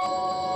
you